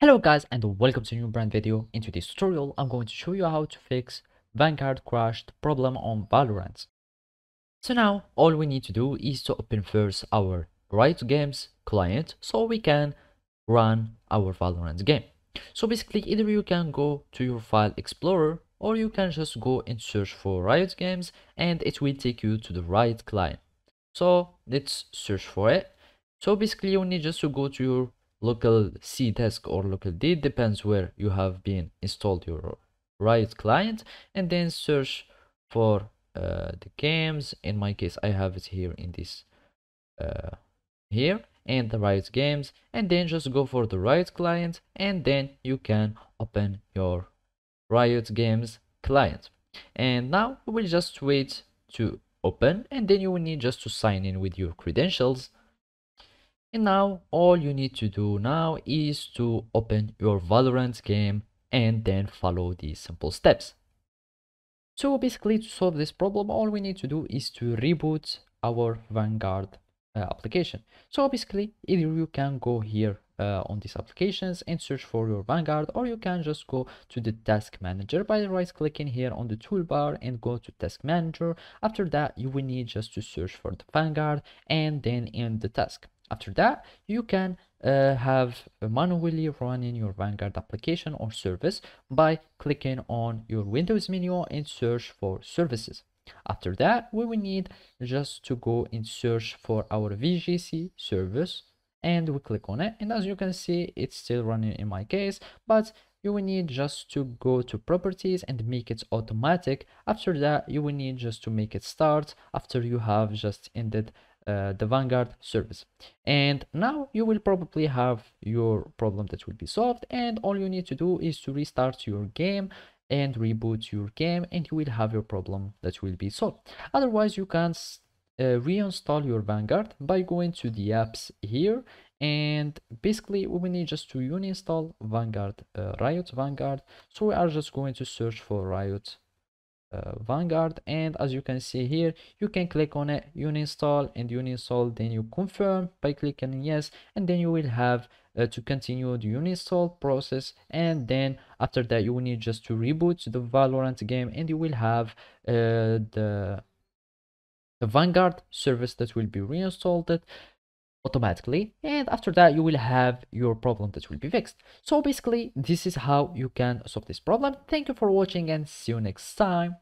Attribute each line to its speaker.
Speaker 1: Hello guys and welcome to a new brand video. In today's tutorial I'm going to show you how to fix Vanguard crashed problem on Valorant. So now all we need to do is to open first our Riot Games client so we can run our Valorant game. So basically either you can go to your file explorer or you can just go and search for Riot Games and it will take you to the Riot client. So let's search for it. So basically you need just to go to your local C disk or local D depends where you have been installed your Riot client and then search for uh, the games. In my case I have it here in this uh, here and the Riot games and then just go for the Riot client and then you can open your Riot games client. And now we will just wait to open and then you will need just to sign in with your credentials and now all you need to do now is to open your Valorant game and then follow these simple steps. So basically to solve this problem all we need to do is to reboot our Vanguard uh, application. So basically either you can go here uh, on these applications and search for your Vanguard or you can just go to the task manager by right clicking here on the toolbar and go to task manager. After that you will need just to search for the Vanguard and then in the task. After that, you can uh, have manually running your Vanguard application or service by clicking on your Windows menu and search for services. After that, we will need just to go and search for our VGC service and we click on it. And as you can see, it's still running in my case, but you will need just to go to properties and make it automatic. After that, you will need just to make it start after you have just ended uh, the Vanguard service. And now you will probably have your problem that will be solved and all you need to do is to restart your game and reboot your game and you will have your problem that will be solved. Otherwise you can uh, reinstall your Vanguard by going to the apps here and basically we need just to uninstall Vanguard, uh, Riot Vanguard. So we are just going to search for Riot uh, Vanguard and as you can see here you can click on it uninstall and uninstall then you confirm by clicking yes and then you will have uh, to continue the uninstall process and then after that you will need just to reboot the Valorant game and you will have uh, the the Vanguard service that will be reinstalled automatically and after that you will have your problem that will be fixed. So basically this is how you can solve this problem. Thank you for watching and see you next time